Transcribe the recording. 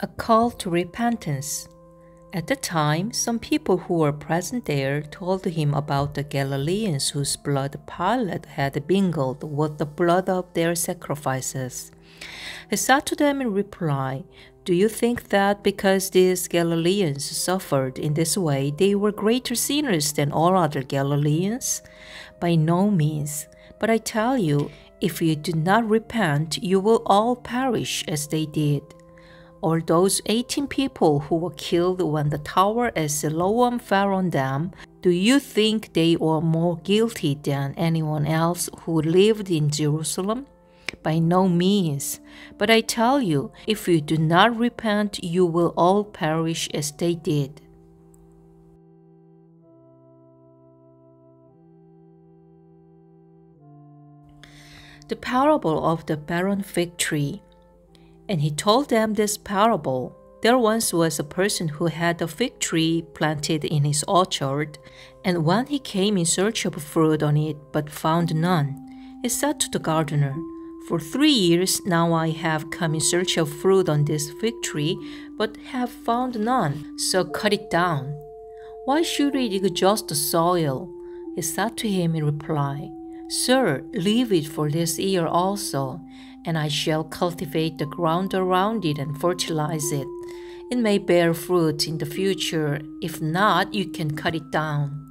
A call to repentance. At the time, some people who were present there told him about the Galileans whose blood Pilate had mingled with the blood of their sacrifices. He said to them in reply, Do you think that because these Galileans suffered in this way, they were greater sinners than all other Galileans? By no means. But I tell you, if you do not repent, you will all perish as they did or those 18 people who were killed when the tower at Siloam fell on them, do you think they were more guilty than anyone else who lived in Jerusalem? By no means. But I tell you, if you do not repent, you will all perish as they did. The parable of the barren fig tree. And he told them this parable. There once was a person who had a fig tree planted in his orchard, and when he came in search of fruit on it but found none, he said to the gardener, For three years now I have come in search of fruit on this fig tree, but have found none, so cut it down. Why should it exhaust the soil? He said to him in reply, Sir, leave it for this year also, and I shall cultivate the ground around it and fertilize it. It may bear fruit in the future. If not, you can cut it down.